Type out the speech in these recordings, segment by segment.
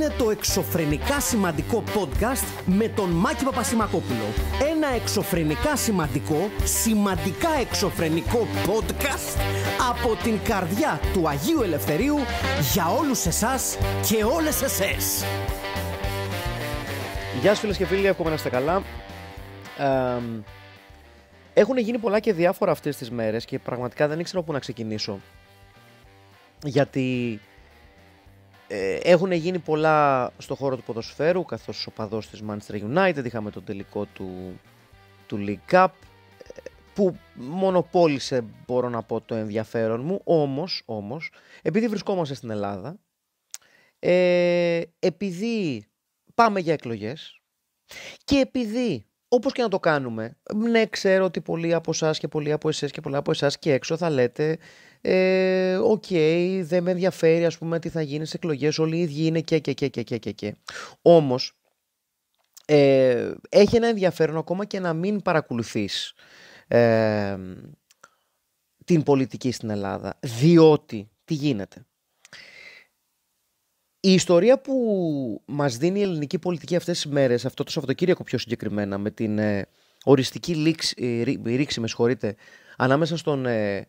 είναι το εξωφρενικά σημαντικό podcast με τον Μάκη Παπασημακόπουλο. Ένα εξωφρενικά σημαντικό, σημαντικά εξωφρενικό podcast από την καρδιά του Αγίου Ελευθερίου για όλους εσάς και όλες εσές. Γεια σας φίλες και φίλοι, εύχομαι να είστε καλά. Ε, έχουν γίνει πολλά και διάφορα αυτές τις μέρες και πραγματικά δεν ήξερα πού να ξεκινήσω. Γιατί ε, έχουν γίνει πολλά στο χώρο του ποδοσφαίρου, καθώς ο παδός της Manchester United, είχαμε τον τελικό του, του League Cup, ε, που μονοπόλησε μπορώ να πω το ενδιαφέρον μου, όμως, όμως επειδή βρισκόμαστε στην Ελλάδα, ε, επειδή πάμε για εκλογές και επειδή όπως και να το κάνουμε, ναι ξέρω ότι πολλοί από εσάς και πολλοί από εσές και πολλοί από εσάς και έξω θα λέτε ε, οκ, okay, δεν με ενδιαφέρει ας πούμε τι θα γίνει σε εκλογές, όλοι οι ίδιοι είναι και και και και και και, και. Όμως, ε, έχει ένα ενδιαφέρον ακόμα και να μην παρακολουθείς ε, την πολιτική στην Ελλάδα, διότι τι γίνεται; Η ιστορία που μας δίνει η ελληνική πολιτική αυτές τις μέρες, αυτό το Σαββατοκύριακο πιο συγκεκριμένα, με την ε, οριστική λήξη, ε, ρήξη, με ανάμεσα στον ε,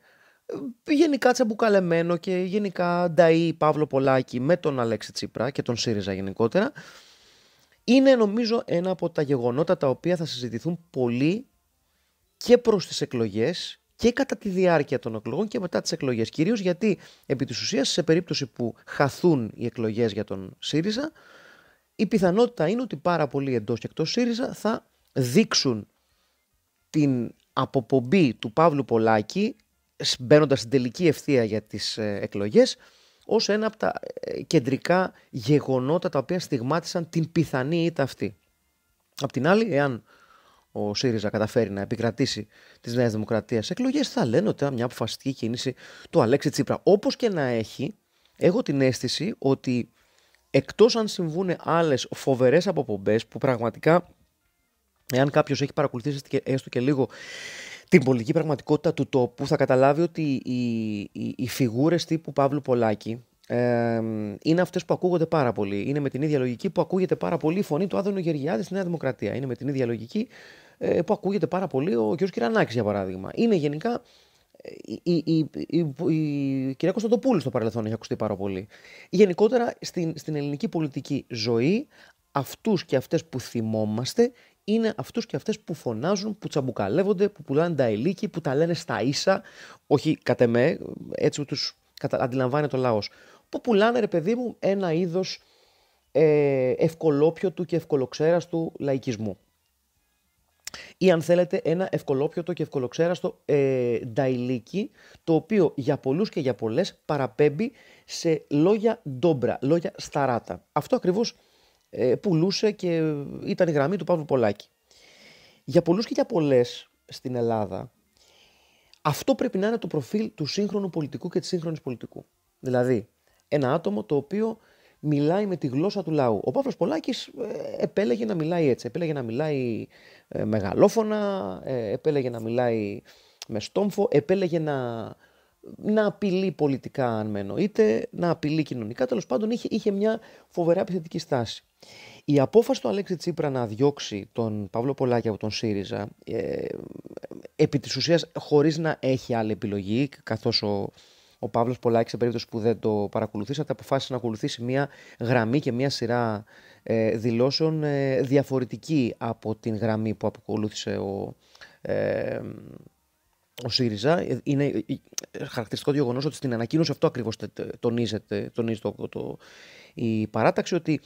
γενικά τσαμπουκαλεμένο και γενικά νταΐ Παύλο Πολάκη με τον Αλέξη Τσίπρα και τον ΣΥΡΙΖΑ γενικότερα, είναι νομίζω ένα από τα γεγονότα τα οποία θα συζητηθούν πολύ και προς τις εκλογές και κατά τη διάρκεια των εκλογών και μετά τις εκλογές. Κυρίως γιατί επί της ουσίας σε περίπτωση που χαθούν οι εκλογές για τον ΣΥΡΙΖΑ η πιθανότητα είναι ότι πάρα πολλοί εντός και εκτός ΣΥΡΙΖΑ θα δείξουν την αποπομπή του Παύλου Πολάκη μπαίνοντας στην τελική ευθεία για τις ε, εκλογές ως ένα από τα ε, κεντρικά γεγονότα τα οποία στιγμάτισαν την πιθανή ήττα αυτή. Απ' την άλλη, εάν ο ΣΥΡΙΖΑ καταφέρει να επικρατήσει τη Νέα Δημοκρατία εκλογές, θα λένε ότι ήταν μια αποφασιστική κίνηση του Αλέξη Τσίπρα. Όπως και να έχει, έχω την αίσθηση ότι εκτός αν συμβούν άλλες φοβερές αποπομπές που πραγματικά, εάν κάποιος έχει παρακολουθήσει έστω και λίγο την πολιτική πραγματικότητα του τόπου, θα καταλάβει ότι οι, οι, οι φιγούρες τύπου Παύλου Πολάκη ε, είναι αυτές που ακούγονται πάρα πολύ. Είναι με την ίδια λογική που ακούγεται πάρα πολύ η φωνή του Άδωνο Γεωργιάδης στη Νέα Δημοκρατία. Είναι με την ίδια λογική ε, που ακούγεται πάρα πολύ ο κ. Κυρανάκης, για παράδειγμα. Είναι γενικά. Ε, η, η, η, η κυρία Κωνσταντοπούλου στο παρελθόν έχει ακουστεί πάρα πολύ. Γενικότερα στην, στην ελληνική πολιτική ζωή, αυτούς και αυτές που θυμόμαστε είναι αυτούς και αυτές που φωνάζουν, που τσαμπουκαλεύονται, που πουλάνε τα ελίκη, που τα λένε στα ίσα, όχι κατ' εμέ, έτσι που τους αντιλαμβάνεται ο λαός. Που πουλάνε, ρε παιδί μου, ένα είδος ε, ευκολόπιωτου και ευκολοξέραστου λαϊκισμού ή αν θέλετε ένα ευκολόπιωτο και ευκολοξέραστο ε, νταϊλίκι το οποίο για πολλούς και για πολλές παραπέμπει σε λόγια ντόμπρα, λόγια σταράτα. Αυτό ακριβώς ε, πουλούσε και ήταν η γραμμή του Παύλου Πολάκη. Για πολλούς και για πολλές στην Ελλάδα αυτό πρέπει να είναι το προφίλ του σύγχρονου πολιτικού και της σύγχρονης πολιτικού. Δηλαδή ένα άτομο το οποίο μιλάει με τη γλώσσα του λαού. Ο Παύλος Πολάκης ε, επέλεγε να μιλάει έτσι, επέλεγε να μιλάει ε, μεγαλόφωνα, ε, επέλεγε να μιλάει με στόμφο, επέλεγε να, να απειλεί πολιτικά αν με εννοείται, να απειλεί κοινωνικά, τέλος πάντων είχε, είχε μια φοβερά επιθετική στάση. Η απόφαση του Αλέξη Τσίπρα να διώξει τον Παύλο Πολάκη από τον ΣΥΡΙΖΑ ε, επί της ουσίας χωρίς να έχει άλλη επιλογή καθώς ο, ο Παύλος Πολάκης σε περίπτωση που δεν το παρακολουθήσατε αποφάσισε να ακολουθήσει μια γραμμή και μια σειρά ε, δηλώσεων ε, διαφορετική από την γραμμή που ακολούθησε ο, ε, ο ΣΥΡΙΖΑ. Είναι χαρακτηριστικό γεγονός ότι στην ανακοίνωση αυτό ακριβώς τονίζεται, τονίζει το, το, η παράταξη ότι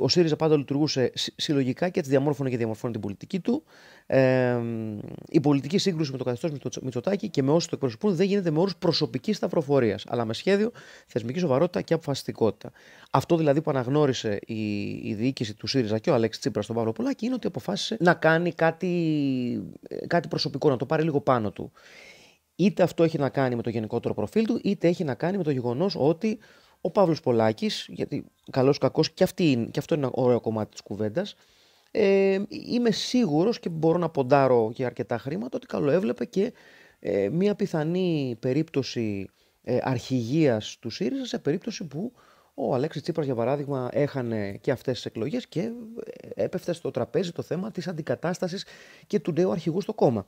ο ΣΥΡΙΖΑ πάντα λειτουργούσε συλλογικά και έτσι διαμόρφωνε και διαμορφώνει την πολιτική του. Ε, η πολιτική σύγκρουση με το καθεστώς Μητσοτάκη και με όσους το εκπροσωπούν δεν γίνεται με όρους προσωπικής σταυροφορίας, αλλά με σχέδιο, θεσμικής σοβαρότητα και αποφασιστικότητα. Αυτό δηλαδή που αναγνώρισε η, η διοίκηση του ΣΥΡΙΖΑ και ο Αλέξης Τσίπρας στον Παύλο Πολάκη είναι ότι αποφάσισε να κάνει κάτι, κάτι προσωπικό, να το πάρει λίγο πάνω του. Είτε αυτό έχει να κάνει με το γενικότερο προφίλ του, είτε έχει να κάνει με το γεγονός ότι ο Παύλος Πολάκης, γιατί καλός κακός και, αυτή, και αυτό είναι ένα ωραίο κομμάτι της κουβέντας, ε, είμαι σίγουρος και μπορώ να ποντάρω και αρκετά χρήματα ότι καλό έβλεπε και ε, μια πιθανή περίπτωση ε, αρχηγίας του ΣΥΡΙΖΑ σε περίπτωση που Ο Αλέξης Τσίπρας, για παράδειγμα, έχανε και αυτές τις εκλογές και έπεφτε στο τραπέζι το θέμα της αντικατάστασης και του νέου αρχηγού στο κόμμα.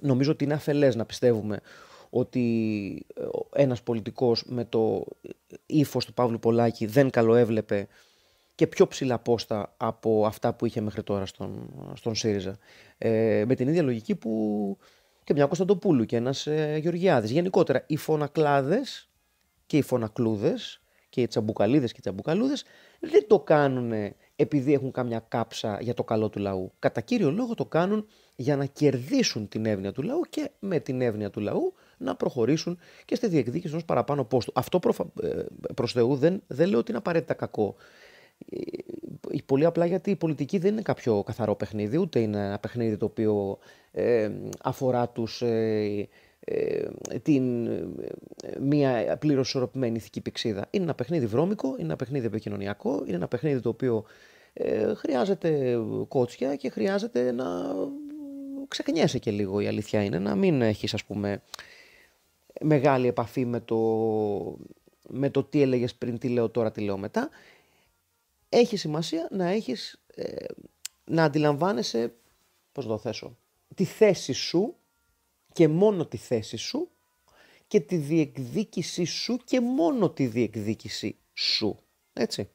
Νομίζω ότι είναι αφελές να πιστεύουμε ότι ε, ένας πολιτικός με το ύφος του Παύλου Πολάκη δεν καλοέβλεπε και πιο ψηλά πόστα από αυτά που είχε μέχρι τώρα στον, στον ΣΥΡΙΖΑ. Ε, με την ίδια λογική που και μια Κωνσταντοπούλου και ένας ε, Γεωργιάδης. Γενικότερα, οι φωνακλάδες και οι φωνακλούδες και οι τσαμπουκαλίδες και οι τσαμπουκαλούδες δεν το κάνουν επειδή έχουν κάμια κάψα για το καλό του λαού. Κατά κύριο λόγο το κάνουν για να κερδίσουν την εύνοια του λαού και με την εύνοια του λαού να προχωρήσουν και στη διεκδίκηση ενός παραπάνω πόστου. Αυτό προ ε, προς Θεού δεν, δεν λέω ότι είναι απαραίτητα κακό. Ε, πολύ απλά γιατί η πολιτική δεν είναι κάποιο καθαρό παιχνίδι, ούτε είναι ένα παιχνίδι το οποίο ε, αφορά τους, ε, την μία πλήρως ισορροπημένη ηθική πηξίδα. Είναι ένα παιχνίδι βρώμικο, είναι ένα παιχνίδι επικοινωνιακό, είναι ένα παιχνίδι το οποίο χρειάζεται κότσια και χρειάζεται να ξεκνιέσαι και λίγο η αλήθεια είναι, να μην έχεις ας πούμε μεγάλη επαφή με το, με το τι έλεγες πριν, τι λέω τώρα, τι λέω μετά. Έχεις σημασία να έχεις, ε, να αντιλαμβάνεσαι, πώς το θέσω, τη θέση σου και μόνο τη θέση σου και τη διεκδίκηση σου και μόνο τη διεκδίκηση σου. Έτσι.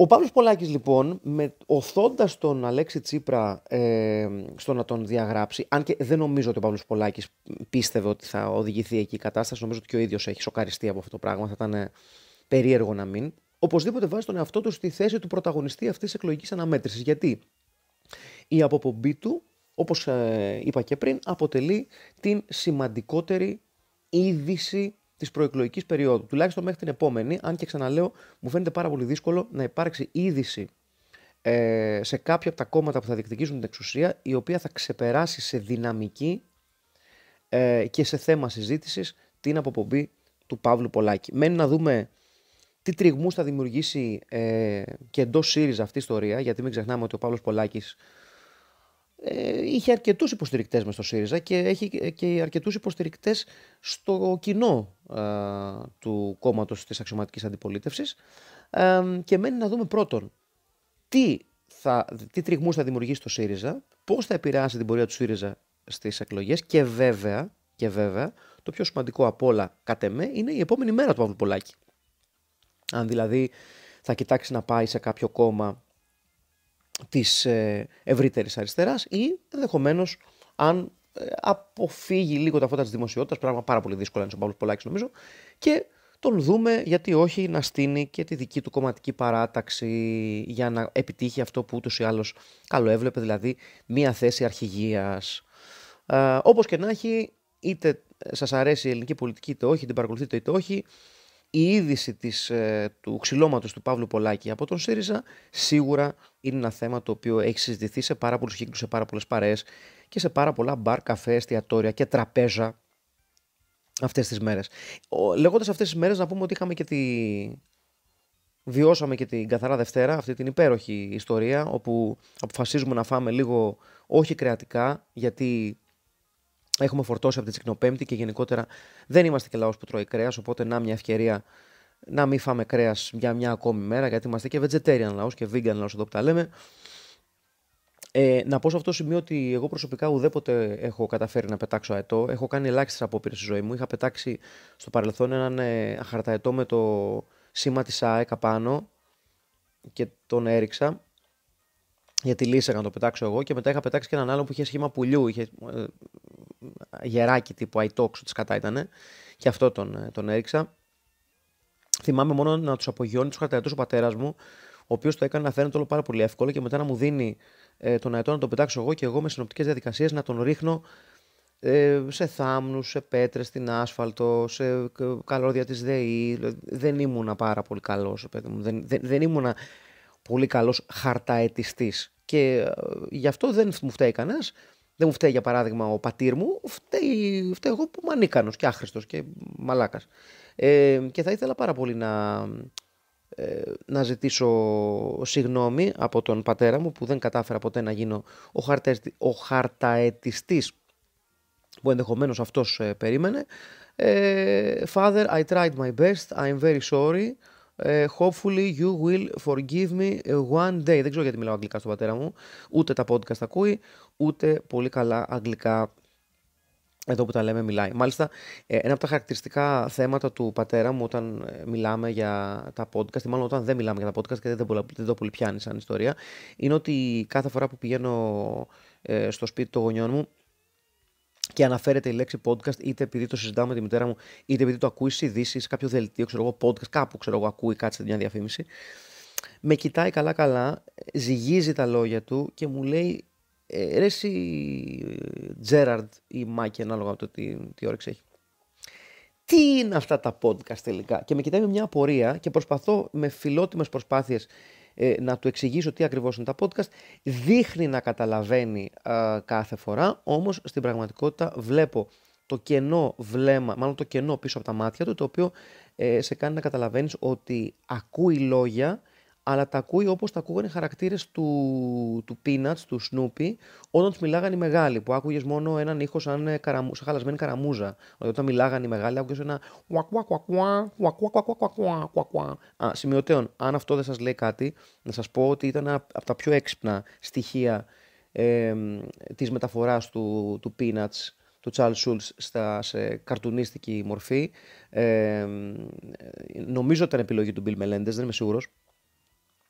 Ο Παύλος Πολάκης λοιπόν, με, οθώντας τον Αλέξη Τσίπρα ε, στο να τον διαγράψει, αν και δεν νομίζω ότι ο Παύλος Πολάκης πίστευε ότι θα οδηγηθεί εκεί η κατάσταση, νομίζω ότι και ο ίδιος έχει σοκαριστεί από αυτό το πράγμα, θα ήταν ε, περίεργο να μην, οπωσδήποτε βάζει τον εαυτό του στη θέση του πρωταγωνιστή αυτής της εκλογικής αναμέτρησης. Γιατί η αποπομπή του, όπως ε, είπα και πριν, αποτελεί την σημαντικότερη είδηση της προεκλογικής περίοδου. Τουλάχιστον μέχρι την επόμενη, αν και ξαναλέω, μου φαίνεται πάρα πολύ δύσκολο να υπάρξει είδηση ε, σε κάποια από τα κόμματα που θα διεκδικήσουν την εξουσία, η οποία θα ξεπεράσει σε δυναμική ε, και σε θέμα συζήτησης την αποπομπή του Παύλου Πολάκη. Μένει να δούμε τι τριγμούς θα δημιουργήσει ε, και εντός ΣΥΡΙΖΑ αυτή η ιστορία, γιατί μην ξεχνάμε ότι ο Παύλος Πολάκης ε, είχε αρκετούς υποστηρικτές μες στο ΣΥΡΙΖΑ και έχει και αρκετούς υποστηρικτές στο κοινό ε, του κόμματος της αξιωματικής αντιπολίτευσης ε, και μένει να δούμε πρώτον τι, θα, τι τριγμούς θα δημιουργήσει το ΣΥΡΙΖΑ, πώς θα επηρεάσει την πορεία του ΣΥΡΙΖΑ στις εκλογές και βέβαια, και βέβαια το πιο σημαντικό από όλα κατ' εμέ είναι η επόμενη μέρα του Παύλου Πολάκη. Αν δηλαδή θα κοιτάξει να πάει σε κάποιο κόμμα της ε, ευρύτερης αριστεράς ή ενδεχομένως αν ε, αποφύγει λίγο τα φώτα της δημοσιότητας, πράγμα πάρα πολύ δύσκολο είναι ο Παύλος Πολάκης νομίζω, και τον δούμε γιατί όχι να στείνει και τη δική του κομματική παράταξη για να επιτύχει αυτό που ούτως ή άλλως καλό έβλεπε, δηλαδή μία θέση αρχηγίας. Ε, όπως και να έχει, είτε σας αρέσει η ελληνική πολιτική είτε όχι, την παρακολουθείτε είτε όχι, η είδηση της, ε, του ξυλώματος του Παύλου Πολάκη από τον ΣΥΡΙΖΑ σίγουρα είναι ένα θέμα το οποίο έχει συζητηθεί σε πάρα πολλούς κύκλους, σε πάρα πολλές παρέες και σε πάρα πολλά μπαρ, καφέ, εστιατόρια και τραπέζα αυτές τις μέρες. Λέγοντας αυτές τις μέρες να πούμε ότι είχαμε και τη... Βιώσαμε και την Καθαρά Δευτέρα, αυτή την υπέροχη ιστορία, όπου αποφασίζουμε να φάμε λίγο όχι κρεατικά, γιατί Έχουμε φορτώσει από την Τσικνοπέμπτη και γενικότερα δεν είμαστε και λαός που τρώει κρέας. Οπότε να μια ευκαιρία να μην φάμε κρέας για μια ακόμη μέρα, γιατί είμαστε και vegetarian λαός και vegan λαός εδώ που τα λέμε. Ε, να πω σε αυτό το σημείο ότι εγώ προσωπικά ουδέποτε έχω καταφέρει να πετάξω αετό. Έχω κάνει ελάχιστες απόπειρες στη ζωή μου. Είχα πετάξει στο παρελθόν έναν ε, αχαρταετό με το σήμα της ΑΕΚ απάνω και τον έριξα γιατί λύσα να το πετάξω εγώ και μετά είχα πετάξει και έναν άλλο που είχε σχήμα πουλιού, είχε ε, γεράκι τύπου αϊτόξου της κατά ήταν και αυτό τον, ε, τον έριξα. Θυμάμαι μόνο να τους απογειώνει τους χαρταετού ο πατέρας μου, ο οποίος το έκανε να φαίνεται όλο πάρα πολύ εύκολο και μετά να μου δίνει ε, τον αετό να τον πετάξω εγώ και εγώ με συνοπτικές διαδικασίες να τον ρίχνω ε, σε θάμνους, σε πέτρες, στην άσφαλτο, σε καλώδια της ΔΕΗ. Δεν ήμουνα πάρα πολύ καλός, δεν, δεν, δεν ήμουνα πολύ καλός χαρταετιστής και ε, γι' αυτό δεν μου φταίει κανένας. Δεν μου φταίει για παράδειγμα ο πατήρ μου, φταίει, φταίει εγώ που είμαι ανίκανος και άχρηστος και μαλάκας. Ε, και θα ήθελα πάρα πολύ να, ε, να ζητήσω συγνώμη από τον πατέρα μου που δεν κατάφερα ποτέ να γίνω ο, χαρταετιστής που ενδεχομένως αυτός ε, περίμενε Ε, Father, I tried my best. I'm very sorry. Ε, hopefully you will forgive me one day. Δεν ξέρω γιατί μιλάω αγγλικά στον πατέρα μου. Ούτε τα podcast ακούει, ούτε πολύ καλά αγγλικά εδώ που τα λέμε μιλάει. Μάλιστα, ε, ένα από τα χαρακτηριστικά θέματα του πατέρα μου όταν ε, μιλάμε για τα podcast, ή μάλλον όταν δεν μιλάμε για τα podcast και δεν, δεν το πολύ πιάνει σαν ιστορία, είναι ότι κάθε φορά που πηγαίνω ε, στο σπίτι των γονιών μου και αναφέρεται η λέξη podcast, είτε επειδή το συζητάω με τη μητέρα μου, είτε επειδή το ακούει σε ειδήσεις, κάποιο δελτίο, ξέρω εγώ, podcast, κάπου ξέρω εγώ, ακούει κάτι σε μια διαφήμιση. Με κοιτάει καλά-καλά, ζυγίζει τα λόγια του και μου λέει ε, ρε εσύ Τζέραρντ ή Μάκη ανάλογα από το τι, τι όρεξη έχει. Τι είναι αυτά τα podcast τελικά; Και με κοιτάει με μια απορία και προσπαθώ με φιλότιμες προσπάθειες ε, να του εξηγήσω τι ακριβώς είναι τα podcast. Δείχνει να καταλαβαίνει κάθε φορά, όμως στην πραγματικότητα βλέπω το κενό βλέμμα, μάλλον το κενό πίσω από τα μάτια του, το οποίο ε, σε κάνει να καταλαβαίνεις ότι ακούει λόγια αλλά τα ακούει όπως τα ακούγανε οι χαρακτήρες του, του Peanuts, του Snoopy, όταν τους μιλάγανε οι μεγάλοι, που άκουγες μόνο έναν ήχο σαν, ε, καραμου, σαν χαλασμένη καραμούζα. Δηλαδή όταν μιλάγανε οι μεγάλοι άκουγες ένα Α, σημειωτέων, αν αυτό δεν σας λέει κάτι, να σας πω ότι ήταν από τα πιο έξυπνα στοιχεία ε, της μεταφοράς του, του Peanuts του Charles Schulz στα, σε καρτουνίστικη μορφή. Ε, νομίζω ότι ήταν επιλογή του Bill Melendez, δεν είμαι σίγουρος.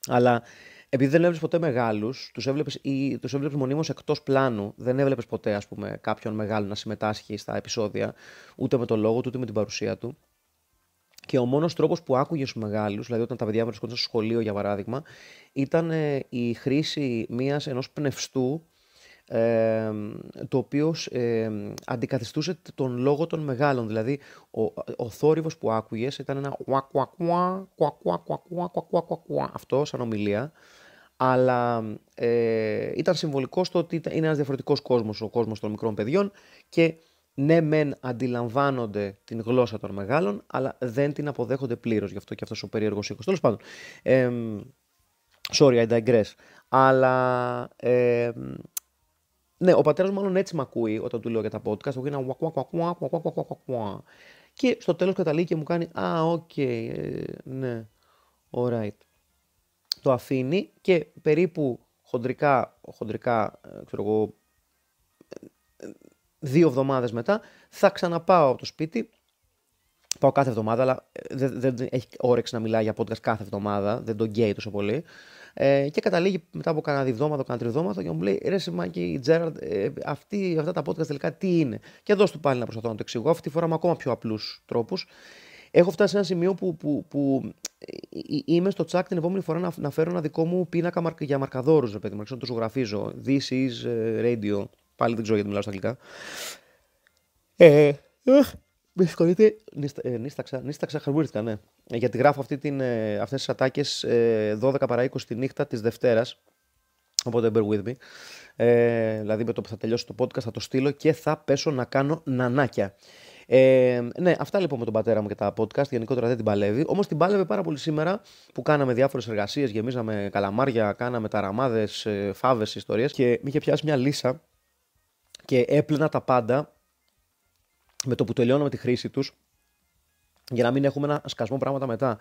Αλλά επειδή δεν έβλεπες ποτέ μεγάλους, τους έβλεπες τους έβλεπες μονίμως εκτός πλάνου. Δεν έβλεπες ποτέ, ας πούμε, κάποιον μεγάλο να συμμετάσχει στα επεισόδια, ούτε με τον λόγο του, ούτε με την παρουσία του. Και ο μόνος τρόπος που άκουγε στους μεγάλους, δηλαδή όταν τα παιδιά βρισκόταν στο σχολείο για παράδειγμα, ήταν ε, η χρήση μίας ενός πνευστού το οποίο ε, αντικαθιστούσε τον λόγο των μεγάλων. Δηλαδή, ο, ο θόρυβος που άκουγες ήταν ένα αυτό σαν ομιλία, αλλά ε, ήταν συμβολικό στο ότι είναι ένας διαφορετικός κόσμος, ο κόσμος των μικρών παιδιών και ναι μεν αντιλαμβάνονται την γλώσσα των μεγάλων, αλλά δεν την αποδέχονται πλήρως, γι' αυτό και αυτός ο περίεργος ήχος. Τέλος πάντων, ε, sorry, I digress. Αλλά ε, ναι, ο πατέρας μου μάλλον έτσι με ακούει όταν του λέω για τα podcast. Ακούει ένα Και στο τέλος καταλήγει και μου κάνει Α, οκ, ναι, alright. Το αφήνει και περίπου χοντρικά, χοντρικά ξέρω εγώ, δύο εβδομάδες μετά θα ξαναπάω από το σπίτι Πάω κάθε εβδομάδα, αλλά δεν, δεν έχει όρεξη να μιλάει για podcast κάθε εβδομάδα. Δεν τον γκέει τόσο πολύ. Ε, και καταλήγει μετά από κανένα διβδόματο, κανένα τριβδόματο και μου λέει: Ρε Σιμάκη, Τζέραρντ, ε, αυτά τα podcast τελικά τι είναι; Και εδώ του πάλι να προσπαθώ να το εξηγώ. Αυτή τη φορά με ακόμα πιο απλούς τρόπους. Έχω φτάσει σε ένα σημείο που, που, που είμαι στο τσάκ την επόμενη φορά να, να φέρω ένα δικό μου πίνακα για μαρκαδόρους, ρε παιδί μου, να το ζωγραφίζω. This is ε, radio. Πάλι δεν ξέρω γιατί μιλάω στα αγγλικά. Ε, με συγχωρείτε, νίσταξα, νίσταξα, νίσταξα χαρμούριστηκα, ναι. Γιατί γράφω αυτή την, ε, αυτές τις ατάκες 12 ε, παρά 20 τη νύχτα της Δευτέρας. Οπότε bear with me. Ε, δηλαδή με το που θα τελειώσει το podcast θα το στείλω και θα πέσω να κάνω νανάκια. Ε, ναι, αυτά λοιπόν με τον πατέρα μου και τα podcast. Γενικότερα δεν την παλεύει. Όμως την πάλευε πάρα πολύ σήμερα που κάναμε διάφορες εργασίες. Γεμίζαμε καλαμάρια, κάναμε ταραμάδες, φάβες, ιστορίες. Και με είχε πιάσει μια λύσα και έπλαινα τα πάντα με το που τελειώναμε τη χρήση τους, για να μην έχουμε ένα σκασμό πράγματα μετά.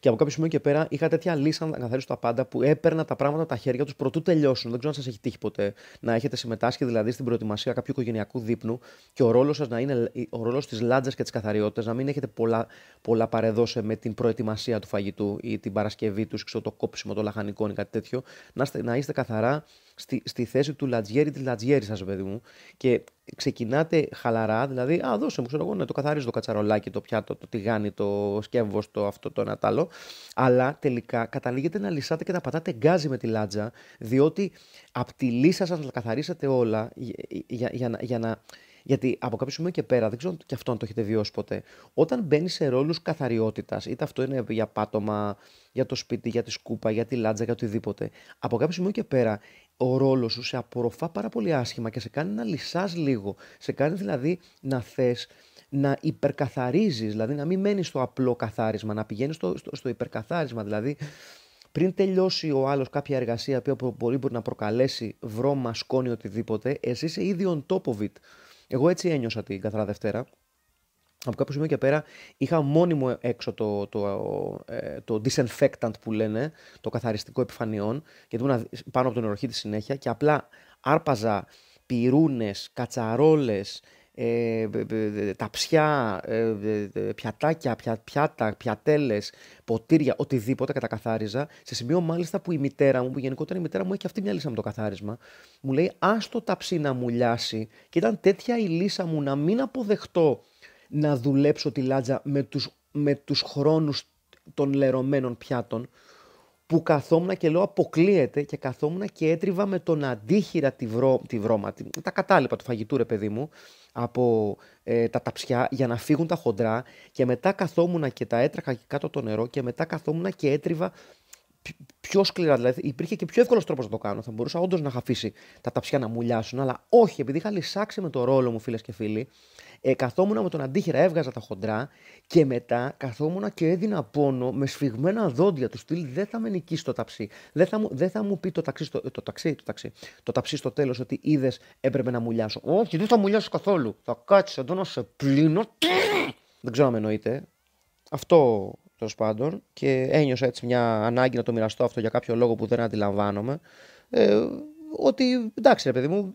Και από κάποιο σημείο και πέρα είχα τέτοια λύση να καθαρίσω τα πάντα που έπαιρνα τα πράγματα από τα χέρια τους προτού τελειώσουν. Δεν ξέρω αν σας έχει τύχει ποτέ να έχετε συμμετάσχει δηλαδή στην προετοιμασία κάποιου οικογενειακού δείπνου και ο ρόλος σας να είναι ο ρόλος της λάτζας και της καθαριότητας, να μην έχετε πολλά, πολλά παρεδώσει με την προετοιμασία του φαγητού ή την Παρασκευή τους, ξέρω το κόψιμο των λαχανικών ή κάτι τέτοιο. Να, να είστε καθαρά στη, στη θέση του λατζιέρι της λατζιέρι σα, παιδί μου. Και ξεκινάτε χαλαρά, δηλαδή, α, δώσε μου, ξέρω εγώ, ναι, το καθαρίζω το κατσαρολάκι, το πιάτο, το τηγάνι, το σκεύος, το αυτό, το ένα άλλο. Αλλά τελικά καταλήγετε να λυσάτε και να πατάτε γκάζι με τη λάτζα, διότι από τη λύσα σας να καθαρίσατε όλα για, για, για, για να γιατί από κάποιο σημείο και πέρα, δεν ξέρω και αυτό αν το έχετε βιώσει ποτέ, όταν μπαίνει σε ρόλους καθαριότητας, είτε αυτό είναι για πάτωμα, για το σπίτι, για τη σκούπα, για τη λάτζα, για οτιδήποτε, από κάποιο σημείο και πέρα ο ρόλος σου σε απορροφά πάρα πολύ άσχημα και σε κάνει να λυσάς λίγο. Σε κάνει δηλαδή να θες να υπερκαθαρίζεις, δηλαδή να μην μένεις στο απλό καθάρισμα, να πηγαίνεις στο, στο, στο υπερκαθάρισμα. Δηλαδή, πριν τελειώσει ο άλλος κάποια εργασία που μπορεί, μπορεί να προκαλέσει βρώμα, σκόνη, οτιδήποτε, εσύ είσαι ήδη on top of it. Εγώ έτσι ένιωσα την καθαρά Δευτέρα. Από κάποιο σημείο και πέρα είχα μόνιμο έξω το, το, ε, το disinfectant που λένε, το καθαριστικό επιφανειών, γιατί ήμουν πάνω από τον νεροχή της συνέχεια και απλά άρπαζα πυρούνες, κατσαρόλες, ε, ταψιά, ε, πιατάκια, πια, πιάτα, πιατέλες, ποτήρια, οτιδήποτε κατακαθάριζα. Σε σημείο μάλιστα που η μητέρα μου, που γενικότερα η μητέρα μου έχει και αυτή μια λύσα με το καθάρισμα, μου λέει άστο ταψί να μου λιάσει. Και ήταν τέτοια η λύσα μου να μην αποδεχτώ να δουλέψω τη λάτζα με τους, με τους χρόνους των λερωμένων πιάτων που καθόμουν και λέω αποκλείεται και καθόμουν και έτριβα με τον αντίχειρα τη, βρό, τη βρώμα, τα κατάλοιπα του φαγητού ρε παιδί μου, από ε, τα ταψιά για να φύγουν τα χοντρά και μετά καθόμουν και τα έτρεχα κάτω το νερό και μετά καθόμουν και έτριβα πιο σκληρά. Δηλαδή υπήρχε και πιο εύκολος τρόπος να το κάνω. Θα μπορούσα όντως να είχα αφήσει τα ταψιά να μουλιάσουν, αλλά όχι, επειδή είχα λησάξει με το ρόλο μου, φίλες και φίλοι, ε, καθόμουν με τον αντίχειρα, έβγαζα τα χοντρά και μετά καθόμουν και έδινα πόνο με σφιγμένα δόντια του στυλ. Δεν θα με νικήσει το ταψί. Δεν θα μου, δεν θα μου πει το ταξί, στο, το, ταξί, το, ταξί, το ταψί στο τέλος ότι είδες έπρεπε να μουλιάσω. Όχι, δεν θα μουλιάσω καθόλου. Θα κάτσεις εδώ να σε πλύνω. Δεν ξέρω αν με εννοείται. Αυτό τέλος πάντων και ένιωσα έτσι μια ανάγκη να το μοιραστώ αυτό για κάποιο λόγο που δεν αντιλαμβάνομαι. Ε, ότι εντάξει, ρε παιδί μου,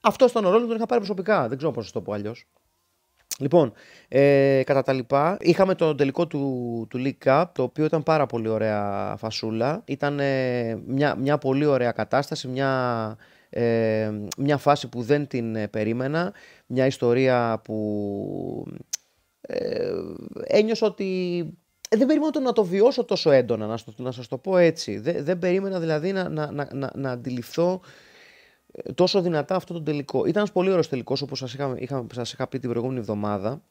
αυτό ήταν ο ρόλος που τον είχα πάρει προσωπικά. Δεν ξέρω πώς να το πω αλλιώς. Λοιπόν, ε, κατά τα λοιπά, είχαμε το τελικό του, του League Cup, το οποίο ήταν πάρα πολύ ωραία φασούλα. Ήταν ε, μια, μια πολύ ωραία κατάσταση, μια, ε, μια φάση που δεν την ε, περίμενα, μια ιστορία που ε, ένιωσα ότι δεν περίμενα να το βιώσω τόσο έντονα, να, να σας το πω έτσι. Δεν, δεν περίμενα δηλαδή να, να, να, να αντιληφθώ τόσο δυνατά αυτό το τελικό. Ήταν ένας πολύ ωραίος τελικός, όπως σας είχα, είχα, σας είχα πει την προηγούμενη εβδομάδα.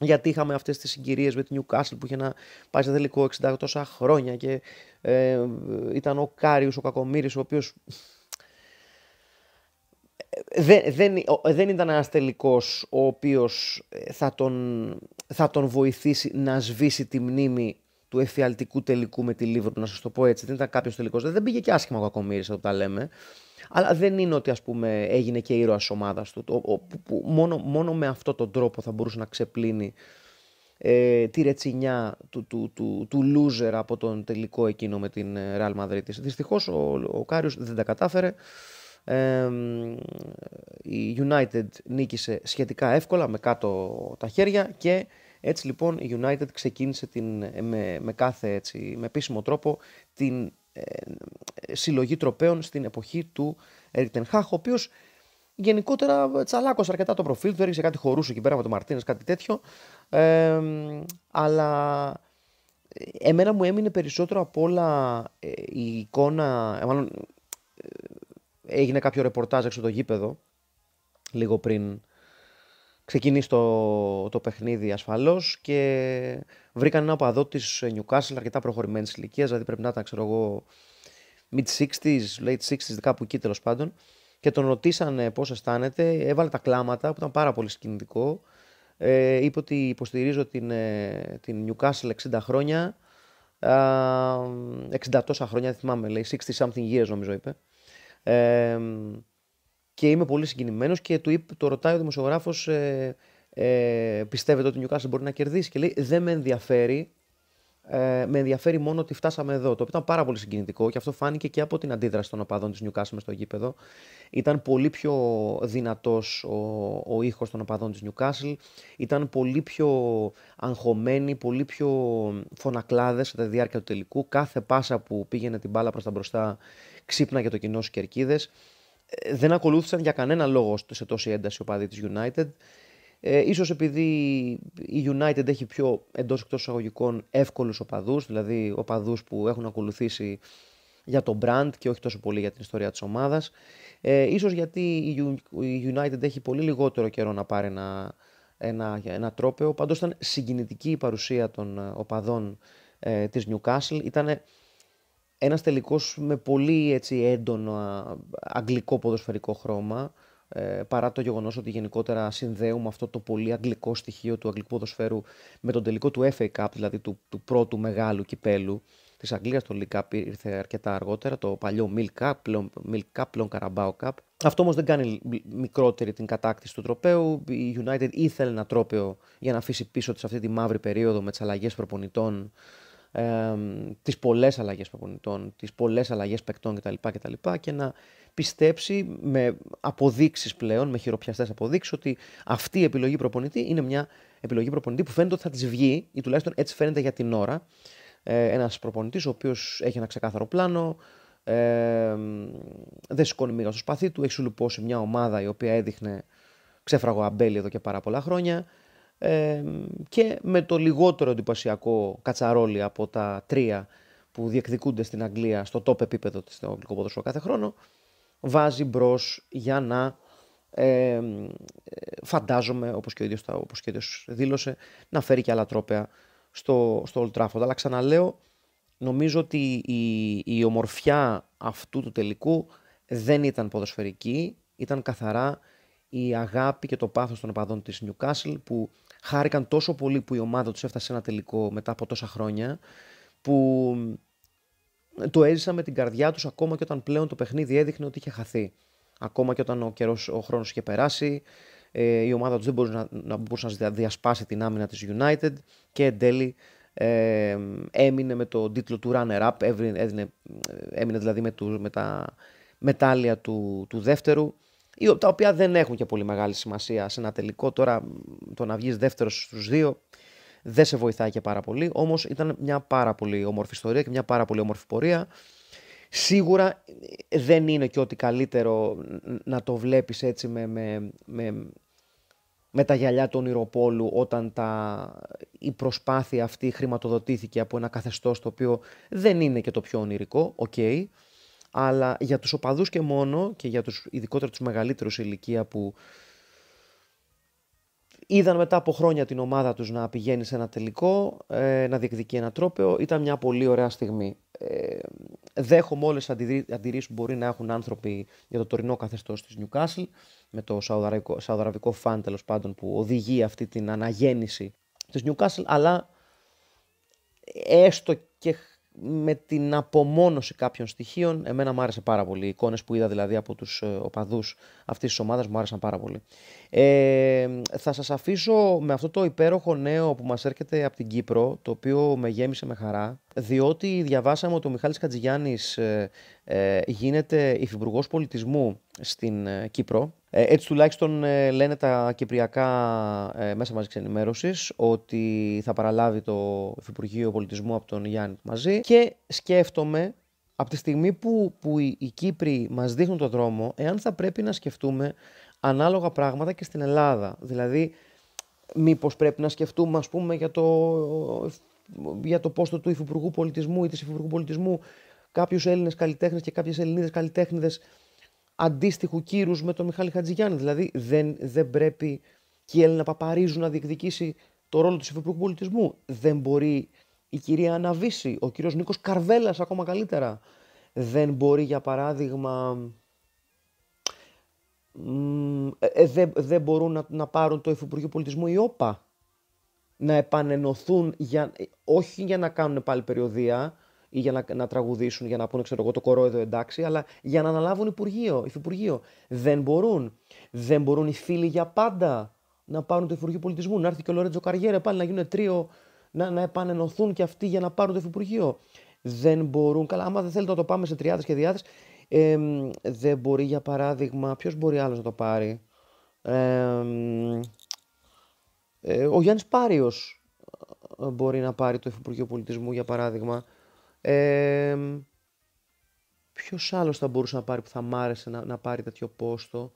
Γιατί είχαμε αυτές τις συγκυρίες με την Newcastle που είχε να πάει σε τελικό 60 τόσα χρόνια και ε, ήταν ο Κάριος, ο Κακομήρης, ο οποίος. Δεν, δεν, δεν ήταν ένας τελικός ο οποίος θα τον, θα τον βοηθήσει να σβήσει τη μνήμη του εφιαλτικού τελικού με τη Λίβερπουλ, να σας το πω έτσι. Δεν ήταν κάποιος τελικός. Δεν πήγε και άσχημα ο Κακομήρη, αυτό τα λέμε. Αλλά δεν είναι ότι ας πούμε έγινε και ήρωας της ομάδας του. που, μόνο, μόνο με αυτόν τον τρόπο θα μπορούσε να ξεπλύνει ε, τη ρετσινιά του, του, του, του loser από τον τελικό εκείνο με την ε, Real Madrid. Δυστυχώς ο, ο Κάριος δεν τα κατάφερε. Ε, η United νίκησε σχετικά εύκολα με κάτω τα χέρια και έτσι λοιπόν η United ξεκίνησε την, με, με κάθε έτσι, με επίσημο τρόπο την ε, συλλογή τροπέων στην εποχή του Έρικ Χάχ, ο οποίος γενικότερα τσαλάκωσε αρκετά το προφίλ του, έριξε κάτι χορούσε εκεί πέρα με τον Μαρτίνες, κάτι τέτοιο. Ε, αλλά εμένα μου έμεινε περισσότερο από όλα ε, η εικόνα. Ε, μάλλον έγινε κάποιο ρεπορτάζ έξω το γήπεδο λίγο πριν ξεκινήσει το, το παιχνίδι ασφαλώς και βρήκαν ένα παδό της Newcastle αρκετά προχωρημένης ηλικίας, δηλαδή πρέπει να ήταν, ξέρω εγώ, mid-60s, late 60s, κάπου εκεί τέλος πάντων. Και τον ρωτήσανε πώς αισθάνεται, έβαλε τα κλάματα που ήταν πάρα πολύ συγκινητικό. Ε, είπε ότι υποστηρίζω την, ε, την Newcastle 60 χρόνια. 60 τόσα χρόνια, δεν θυμάμαι, λέει, 60 something years νομίζω είπε. Ε, και είμαι πολύ συγκινημένος και του είπε, το ρωτάει ο δημοσιογράφος ε, ε, πιστεύετε ότι ο Newcastle μπορεί να κερδίσει και λέει δεν με ενδιαφέρει ε, με ενδιαφέρει μόνο ότι φτάσαμε εδώ. Το οποίο ήταν πάρα πολύ συγκινητικό και αυτό φάνηκε και από την αντίδραση των οπαδών της Newcastle στο γήπεδο. Ήταν πολύ πιο δυνατός ο, ο ήχος των οπαδών της Newcastle. Ήταν πολύ πιο αγχωμένοι, πολύ πιο φωνακλάδες κατά τη διάρκεια του τελικού. Κάθε πάσα που πήγαινε την μπάλα προς τα μπροστά ξύπναγε το κοινό στι κερκίδες. Ε, δεν ακολούθησαν για κανένα λόγο σε τόση ένταση ο οπαδοί της United. Ε, ίσως επειδή η United έχει πιο εντός εκτός εισαγωγικών εύκολους οπαδούς, δηλαδή οπαδούς που έχουν ακολουθήσει για το brand και όχι τόσο πολύ για την ιστορία της ομάδας. Ε, ίσως γιατί η United έχει πολύ λιγότερο καιρό να πάρει ένα, ένα, ένα τρόπεο. Πάντως ήταν συγκινητική η παρουσία των ε, οπαδών ε, της Newcastle. Ήταν ένας τελικός με πολύ έτσι, έντονο αγγλικό ποδοσφαιρικό χρώμα ε, παρά το γεγονός ότι γενικότερα συνδέουμε αυτό το πολύ αγγλικό στοιχείο του αγγλικού ποδοσφαίρου με τον τελικό του FA Cup, δηλαδή του, του πρώτου μεγάλου κυπέλου της Αγγλίας, το League Cup ήρθε αρκετά αργότερα, το παλιό Milk Cup, πλέον, Milk Cup, πλέον Carabao Cup. Αυτό όμως δεν κάνει μικρότερη την κατάκτηση του τροπέου. Η United ήθελε ένα τρόπαιο για να αφήσει πίσω της αυτή τη μαύρη περίοδο με τις αλλαγές προπονητών, ε, τις πολλές αλλαγές προπονητών, τις πολλές αλλαγές παικτών κτλ. κτλ και να πιστέψει με αποδείξεις πλέον, με χειροπιαστές αποδείξεις ότι αυτή η επιλογή προπονητή είναι μια επιλογή προπονητή που φαίνεται ότι θα της βγει ή τουλάχιστον έτσι φαίνεται για την ώρα. Ε, ένας προπονητής ο οποίος έχει ένα ξεκάθαρο πλάνο, ε, δεν σηκώνει μίγα στο σπαθί του, έχει σουλουπώσει μια ομάδα η οποία έδειχνε ξέφραγο αμπέλι εδώ και πάρα πολλά χρόνια ε, και με το λιγότερο εντυπωσιακό κατσαρόλι από τα τρία που διεκδικούνται στην Αγγλία στο top επίπεδο της αγγλικό ποδοσφαίρο κάθε χρόνο βάζει μπρος για να ε, φαντάζομαι, όπως και, ο ίδιος, όπως και ο ίδιος δήλωσε, να φέρει και άλλα τρόπαια στο, στο Old Trafford. Αλλά ξαναλέω, νομίζω ότι η, η ομορφιά αυτού του τελικού δεν ήταν ποδοσφαιρική, ήταν καθαρά η αγάπη και το πάθος των οπαδών της Newcastle που χάρηκαν τόσο πολύ που η ομάδα τους έφτασε σε ένα τελικό μετά από τόσα χρόνια που το έζησαν με την καρδιά τους ακόμα και όταν πλέον το παιχνίδι έδειχνε ότι είχε χαθεί. Ακόμα και όταν ο, καιρός, ο χρόνος είχε περάσει, ε, η ομάδα τους δεν μπορούσε να, να, μπορούσε να διασπάσει την άμυνα της United και εν τέλει ε, έμεινε με το τίτλο του runner-up, έδινε, έμεινε δηλαδή με, του, με τα μετάλλια του, του δεύτερου, τα οποία δεν έχουν και πολύ μεγάλη σημασία σε ένα τελικό. Τώρα το να βγεις δεύτερος στους δύο δεν σε βοηθάει και πάρα πολύ. Όμως ήταν μια πάρα πολύ όμορφη ιστορία και μια πάρα πολύ όμορφη πορεία. Σίγουρα δεν είναι και ότι καλύτερο να το βλέπεις έτσι με, με, με, με τα γυαλιά του ονειροπόλου όταν τα, η προσπάθεια αυτή χρηματοδοτήθηκε από ένα καθεστώς το οποίο δεν είναι και το πιο ονειρικό, οκ. Αλλά για τους οπαδούς και μόνο και για τους ειδικότερα τους μεγαλύτερους ηλικία που είδαν μετά από χρόνια την ομάδα τους να πηγαίνει σε ένα τελικό, ε, να διεκδικεί ένα τρόπαιο, ήταν μια πολύ ωραία στιγμή. Ε, δέχομαι όλες τις αντιρρήσεις που μπορεί να έχουν άνθρωποι για το τωρινό καθεστώς της Newcastle, με το σαουδαραβικό fund τέλος πάντων που οδηγεί αυτή την αναγέννηση της Newcastle, αλλά έστω και με την απομόνωση κάποιων στοιχείων, εμένα μου άρεσε πάρα πολύ. Οι εικόνες που είδα δηλαδή από τους ε, οπαδούς αυτής της ομάδας μου άρεσαν πάρα πολύ. Ε, θα σας αφήσω με αυτό το υπέροχο νέο που μας έρχεται από την Κύπρο, το οποίο με γέμισε με χαρά, διότι διαβάσαμε ότι ο Μιχάλης Κατζηγιάννης ε, ε, γίνεται υφυπουργός πολιτισμού στην ε, Κύπρο. Ε, έτσι τουλάχιστον ε, λένε τα κυπριακά μέσα μαζικής ενημέρωσης ότι θα παραλάβει το Υφυπουργείο Πολιτισμού από τον Γιάννη μαζί και σκέφτομαι από τη στιγμή που, που οι, οι Κύπροι μας δείχνουν το δρόμο εάν θα πρέπει να σκεφτούμε ανάλογα πράγματα και στην Ελλάδα. Δηλαδή μήπως πρέπει να σκεφτούμε ας πούμε για το, για το πόστο του Υφυπουργού Πολιτισμού ή της Υφυπουργού Πολιτισμού κάποιους Έλληνες καλλιτέχνες και κάποιες Ελληνίδες καλλιτέχνηδες αντίστοιχου κύρους με τον Μιχάλη Χατζηγιάννη. Δηλαδή δεν, δεν πρέπει και η Έλληνα Παπαρίζου να διεκδικήσει το ρόλο του Υφυπουργού Πολιτισμού. Δεν μπορεί η κυρία Αναβίση, ο κύριος Νίκος Καρβέλας ακόμα καλύτερα. Δεν μπορεί για παράδειγμα... Ε, ε, δεν, δεν μπορούν να, να πάρουν το Υφυπουργείο Πολιτισμού η ΟΠΑ να επανενωθούν για, όχι για να κάνουν πάλι περιοδία, ή για να, να τραγουδήσουν, για να πούνε ξέρω εγώ το κορόιδο εντάξει, αλλά για να αναλάβουν υπουργείο, υφυπουργείο. Δεν μπορούν. Δεν μπορούν οι φίλοι για πάντα να πάρουν το Υπουργείο Πολιτισμού, να έρθει και ο Λορέτζο Καριέρα πάλι να γίνουν τρίο, να, να επανενωθούν και αυτοί για να πάρουν το Υφυπουργείο. Δεν μπορούν. Καλά, άμα δεν θέλετε να το πάμε σε τριάδες και διάδες, ε, δεν μπορεί για παράδειγμα. Ποιος μπορεί άλλος να το πάρει; Ε, ε, ο Γιάννης Πάριος ε, μπορεί να πάρει το Υφυπουργείο Πολιτισμού για παράδειγμα. Ε, ποιος άλλος θα μπορούσε να πάρει που θα μ' άρεσε να, να πάρει τέτοιο πόστο;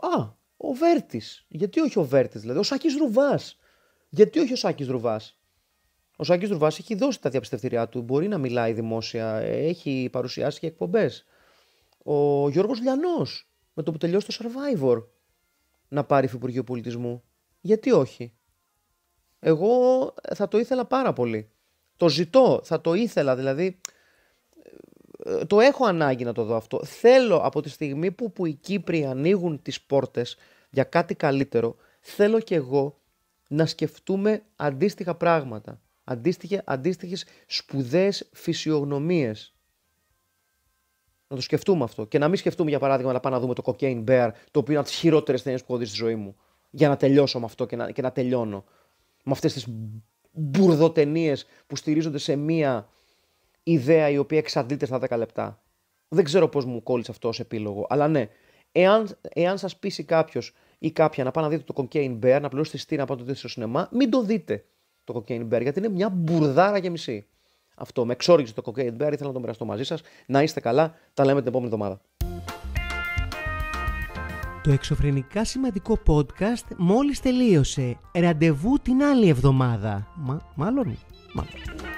α, ο Βέρτης. Γιατί όχι ο Βέρτης, δηλαδή. Ο Σάκης Ρουβάς. Γιατί όχι ο Σάκης Ρουβάς; Ο Σάκης Ρουβάς έχει δώσει τα διαπιστευτηριά του, μπορεί να μιλάει δημόσια, έχει παρουσιάσει και εκπομπές. Ο Γιώργος Λιανός, με το που τελειώσει το Survivor, να πάρει Υπουργείο Πολιτισμού. Γιατί όχι; Εγώ θα το ήθελα πάρα πολύ. Το ζητώ, θα το ήθελα δηλαδή. Ε, το έχω ανάγκη να το δω αυτό. Θέλω από τη στιγμή που, που οι Κύπροι ανοίγουν τις πόρτες για κάτι καλύτερο, θέλω κι εγώ να σκεφτούμε αντίστοιχα πράγματα. Αντίστοιχε, αντίστοιχες σπουδαίες φυσιογνωμίες. Να το σκεφτούμε αυτό. Και να μην σκεφτούμε, για παράδειγμα, να πάμε να δούμε το Cocaine Bear, το οποίο είναι από τις χειρότερες ταινίες που έχω δει στη ζωή μου. Για να τελειώσω με αυτό και να, και να τελειώνω. Με αυτές τις μπουρδοτενίες που στηρίζονται σε μία ιδέα η οποία εξαντλείται στα 10 λεπτά. Δεν ξέρω πώς μου κόλλησε αυτό ως επίλογο. Αλλά ναι, εάν, εάν σας πείσει κάποιος ή κάποια να πάει να δείτε το Cocaine Bear, να πληρώσετε στήρα να πάτε το δείτε στο σινεμά, μην το δείτε το Cocaine Bear, γιατί είναι μια μπουρδάρα και μισή. Αυτό με εξόριξε το Cocaine Bear, ήθελα να το μοιραστώ μαζί σας. Να είστε καλά, τα λέμε την επόμενη εβδομάδα. Το εξωφρενικά σημαντικό podcast μόλις τελείωσε. Ραντεβού την άλλη εβδομάδα. Μα, μάλλον, μάλλον.